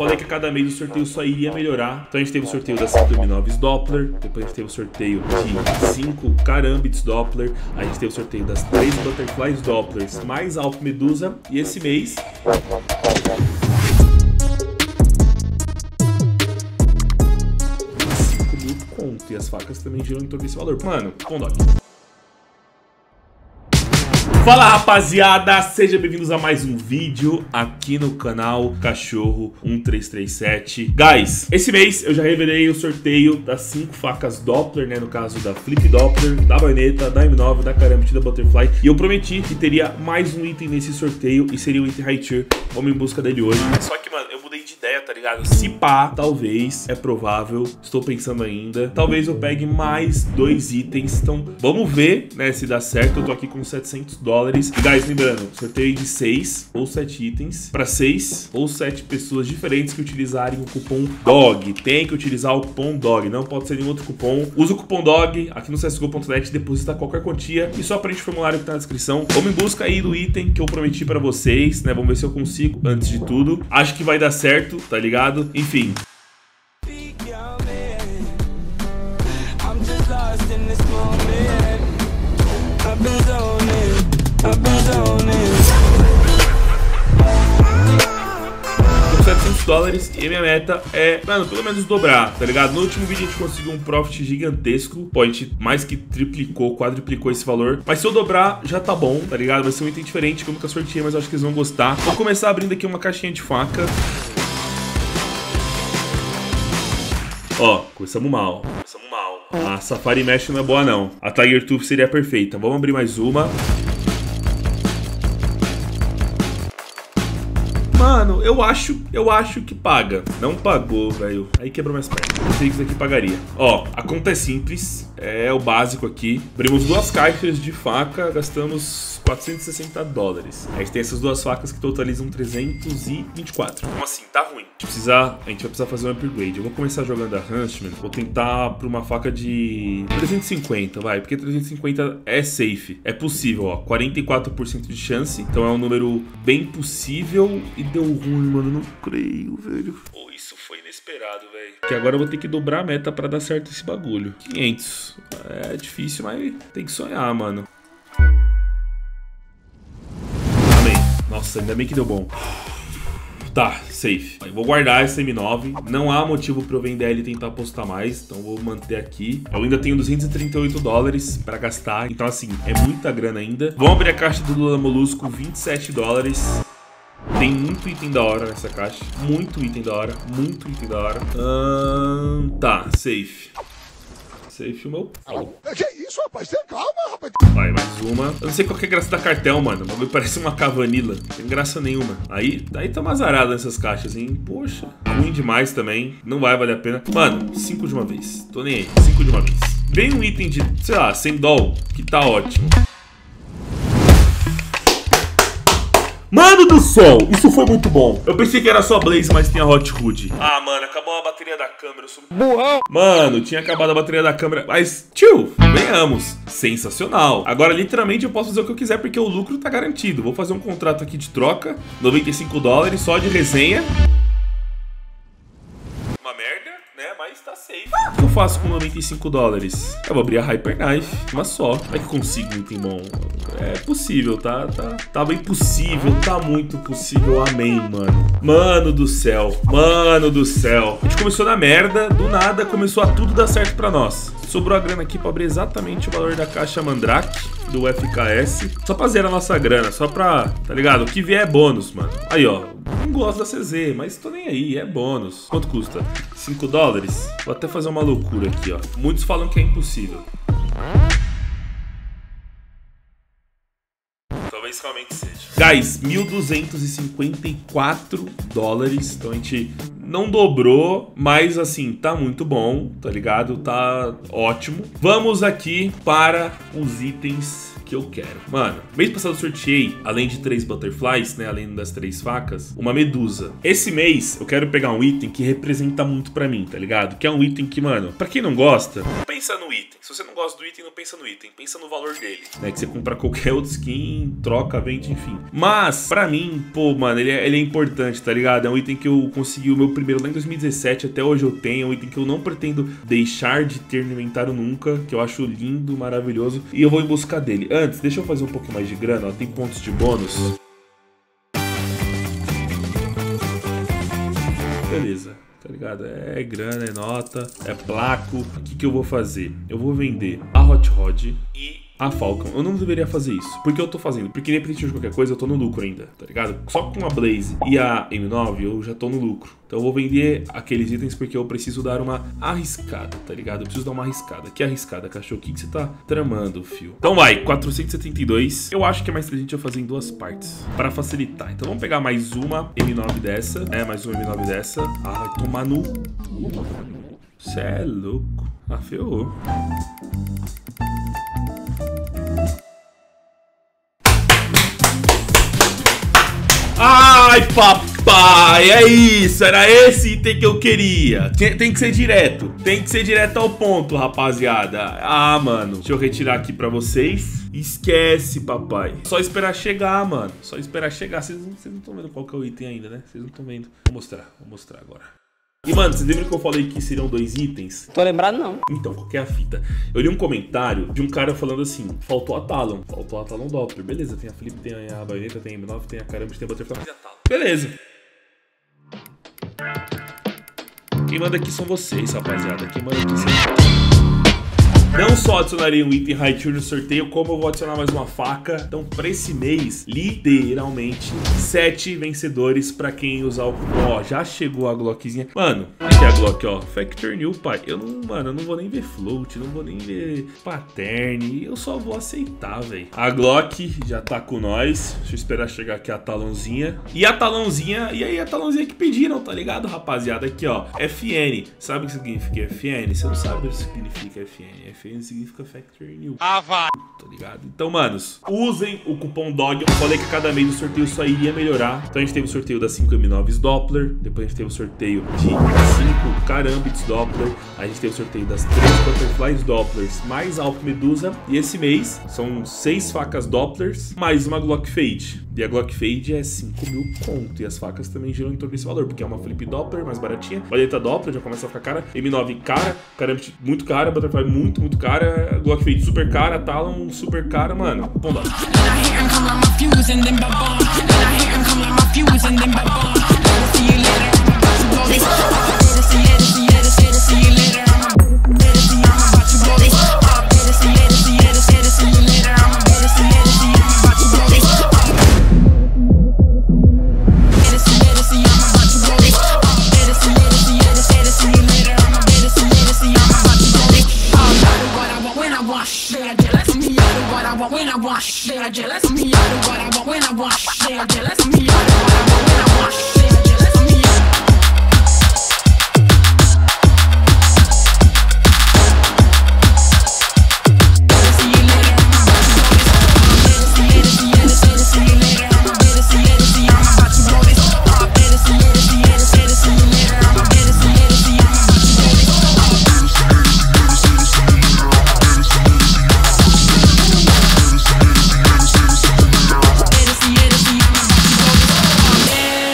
falei que a cada mês o sorteio só iria melhorar. Então a gente teve o sorteio das 5 M9s Doppler, depois a gente teve o sorteio de 5 Carambits Doppler, a gente teve o sorteio das 3 Butterflies Dopplers, mais Alp Medusa, e esse mês 5 mil conto. E as facas também giram em torno desse valor. Mano, Pondog. Fala rapaziada, sejam bem-vindos a mais um vídeo aqui no canal Cachorro 1337 Guys, esse mês eu já revelei o sorteio das 5 facas Doppler, né, no caso da Flip Doppler, da baioneta, da M9, da Karambit, da Butterfly. E eu prometi que teria mais um item nesse sorteio e seria o item High Tier, vamos em busca dele hoje. Só que, mano, eu de ideia, tá ligado? Se pá, talvez, é provável, estou pensando ainda Talvez eu pegue mais dois itens, então vamos ver, né, se dá certo Eu tô aqui com 700 dólares. E, guys, lembrando, sorteio de 6 ou 7 itens para 6 ou 7 pessoas diferentes que utilizarem o cupom DOG. Tem que utilizar o cupom DOG, não pode ser nenhum outro cupom. Usa o cupom DOG aqui no csgo.net, deposita qualquer quantia e só preenche o formulário que tá na descrição. Vamos em busca aí do item que eu prometi para vocês, né? Vamos ver se eu consigo antes de tudo. Acho que vai dar certo, tá ligado? Enfim, I'm just lost in this moment. I've been zoning, I've been zoning. com 700 dólares e minha meta é, mano, pelo menos dobrar, tá ligado? No último vídeo a gente conseguiu um profit gigantesco, pô, a gente mais que triplicou, quadriplicou esse valor, mas se eu dobrar, já tá bom, tá ligado? Vai ser um item diferente que eu sorteei, mas acho que eles vão gostar. Vou começar abrindo aqui uma caixinha de faca. Ó, começamos mal, começamos mal. A Safari Mesh não é boa não, a Tiger Tooth seria perfeita. Vamos abrir mais uma. Mano, eu acho, eu acho que paga. Não pagou, velho. Aí quebrou minhas pernas. Eu sei que isso aqui pagaria. Ó, a conta é simples. É o básico aqui. Abrimos duas caixas de faca, gastamos 460 dólares. A gente tem essas duas facas que totalizam 324. Como assim? Tá ruim. A gente, precisa, a gente vai precisar fazer um upgrade. Eu vou começar jogando a Huntsman. Vou tentar pra uma faca de 350, vai. Porque 350 é safe. É possível, ó. 44% de chance. Então é um número bem possível. E deu ruim, mano. Não creio, velho. Pô, isso foi inesperado, velho. Que agora eu vou ter que dobrar a meta pra dar certo esse bagulho. 500. É difícil, mas tem que sonhar, mano. Amém. Nossa, ainda bem que deu bom. Tá, safe. Eu vou guardar essa M9. Não há motivo pra eu vender ela e tentar apostar mais. Então vou manter aqui. Eu ainda tenho 238 dólares pra gastar. Então, assim, é muita grana ainda. Vamos abrir a caixa do Lula Molusco, 27 dólares. Tem muito item da hora nessa caixa. Muito item da hora. Muito item da hora. Ahn, tá, safe. Safe o meu pau. Que isso, rapaz? Tenha calma, rapaz. Vai, mais uma. Eu não sei qual que é a graça da cartel, mano. Me parece uma cavanila. Não tem graça nenhuma. Aí, daí tá mais arado nessas caixas, hein? Poxa. Ruim demais também. Não vai valer a pena. Mano, cinco de uma vez. Tô nem aí. Cinco de uma vez. Vem um item de, sei lá, 100 doll, que tá ótimo. Mano do céu, isso foi muito bom. Eu pensei que era só Blaze, mas tinha Hot Hood. Ah, mano, acabou a bateria da câmera. Eu sou... Burrão. Mano, tinha acabado a bateria da câmera. Mas, tio, ganhamos. Sensacional. Agora, literalmente, eu posso fazer o que eu quiser porque o lucro tá garantido. Vou fazer um contrato aqui de troca. 95 dólares só de resenha. Safe. O que eu faço com 95 dólares? Eu vou abrir a Hyper Knife, uma só. Como é que consigo bom? É possível, tá? Tá, tá bem possível, tá muito possível. Amém, mano. Mano do céu, mano do céu. A gente começou na merda, do nada começou a tudo dar certo pra nós. Sobrou a grana aqui pra abrir exatamente o valor da caixa Mandrake do FKS. Só pra zerar a nossa grana, só pra, tá ligado? O que vier é bônus, mano. Aí, ó. Não gosto da CZ, mas tô nem aí, é bônus. Quanto custa? 5 dólares? Vou até fazer uma loucura aqui, ó. Muitos falam que é impossível. Talvez realmente seja. Guys, 1.254 dólares. Então a gente não dobrou, mas assim, tá muito bom, tá ligado? Tá ótimo. Vamos aqui para os itens que eu quero. Mano, mês passado eu sorteei, além de três butterflies, né? Além das três facas, uma medusa. Esse mês eu quero pegar um item que representa muito pra mim, tá ligado? Que é um item que, mano, pra quem não gosta, pensa no item. Se você não gosta do item, não pensa no item, pensa no valor dele. Né? Que você compra qualquer outro skin, troca, vende, enfim. Mas, pra mim, pô, mano, ele é, ele é importante, tá ligado? É um item que eu consegui o meu primeiro lá em 2017, até hoje eu tenho. É um item que eu não pretendo deixar de ter no inventário nunca, que eu acho lindo, maravilhoso. E eu vou em busca dele. Antes, deixa eu fazer um pouco mais de grana, ó. Tem pontos de bônus. Beleza, tá ligado? É grana, é nota, é placo. O que, que eu vou fazer? Eu vou vender a Hot Rod e a Falcon. Eu não deveria fazer isso. Por que eu tô fazendo? Porque independente de qualquer coisa, eu tô no lucro ainda, tá ligado? Só com a Blaze e a M9 eu já tô no lucro. Então eu vou vender aqueles itens porque eu preciso dar uma arriscada, tá ligado? Eu preciso dar uma arriscada. Que arriscada, cachorro? O que, que você tá tramando, fio? Então vai, 472. Eu acho que é mais inteligente eu fazer em duas partes. Pra facilitar. Então vamos pegar mais uma M9 dessa. É, mais uma M9 dessa. Ah, vai tomar no... Cê é louco. Ah, ferrou. Papai, é isso, era esse item que eu queria. Tem, que ser direto, tem que ser direto ao ponto, rapaziada. Ah, mano, deixa eu retirar aqui pra vocês. Esquece, papai. Só esperar chegar, mano. Só esperar chegar. Vocês não estão vendo qual que é o item ainda, né? Vocês não estão vendo. Vou mostrar, vou mostrar agora. E, mano, vocês lembram que eu falei que seriam dois itens? Tô lembrado, não. Então, qual que é a fita? Eu li um comentário de um cara falando assim: faltou a Talon, faltou a Talon Doppler. Beleza, tem a Flip, tem a baioneta, tem a M9, tem a caramba, tem a Butterfly. Beleza. Quem manda aqui são vocês, rapaziada. Quem manda aqui são não só adicionarei um item tier no sorteio, como eu vou adicionar mais uma faca. Então, para esse mês, literalmente, sete vencedores para quem usar o cupom. Ó, já chegou a Glockzinha. Mano, aqui a Glock, ó. Factor New, pai. Eu não, mano, eu não vou nem ver float, não vou nem ver pattern. Eu só vou aceitar, velho. A Glock já tá com nós. Deixa eu esperar chegar aqui a talãozinha. E a talãozinha, e aí a talãozinha que pediram, tá ligado, rapaziada? Aqui, ó. FN. Sabe o que significa FN? Você não sabe o que significa FN. FN significa Factory New. Ah, vai! Tá ligado? Então, manos, usem o cupom DOG. Eu falei que cada mês o sorteio só iria melhorar. Então a gente teve o sorteio das 5 M9s Doppler. Depois a gente teve o sorteio de 5 Carambits Doppler. A gente teve o sorteio das 3 Butterflies Dopplers mais Alp Medusa. E esse mês são 6 facas Dopplers mais uma Glock Fade. E a Glock Fade é 5 mil conto. E as facas também giram em torno desse valor, porque é uma Flip Doppler mais baratinha. Valeta Doppler já começa a ficar cara. M9 cara, Carambit muito cara, Butterfly muito, muito cara. Glock Fade super cara, Talon super cara, mano. Bom dó. When I want, they are jealous. Me, I do what I want when I want. They are jealous. Me,